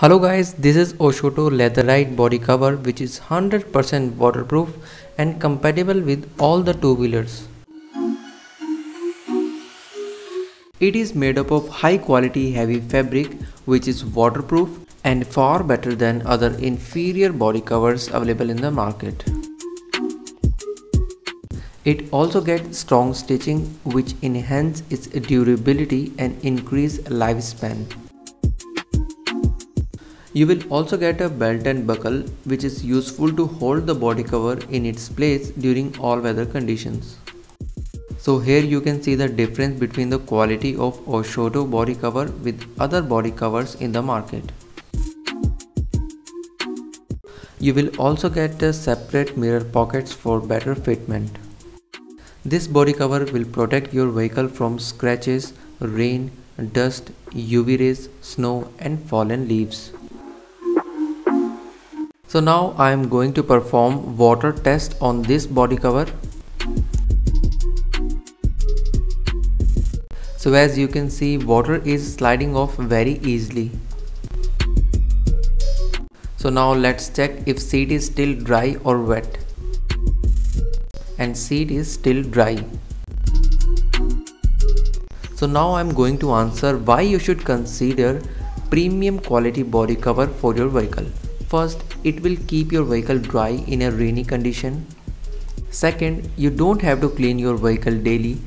Hello guys, this is Oshotto Leatherite body cover which is 100% waterproof and compatible with all the two-wheelers. It is made up of high quality heavy fabric which is waterproof and far better than other inferior body covers available in the market. It also gets strong stitching which enhance its durability and increase lifespan. You will also get a belt and buckle which is useful to hold the body cover in its place during all weather conditions. So here you can see the difference between the quality of Oshotto body cover with other body covers in the market. You will also get separate mirror pockets for better fitment. This body cover will protect your vehicle from scratches, rain, dust, UV rays, snow and fallen leaves. So now I am going to perform water test on this body cover. So as you can see water is sliding off very easily. So now let's check if seat is still dry or wet. And seat is still dry. So now I'm going to answer why you should consider premium quality body cover for your vehicle. First, it will keep your vehicle dry in a rainy condition. Second, you don't have to clean your vehicle daily.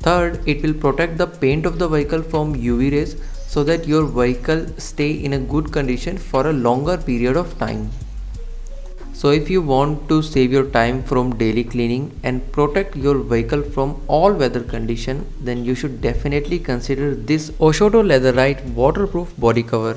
Third, it will protect the paint of the vehicle from UV rays so that your vehicle stay in a good condition for a longer period of time. So if you want to save your time from daily cleaning and protect your vehicle from all weather condition, then you should definitely consider this Oshotto Leatherite waterproof body cover.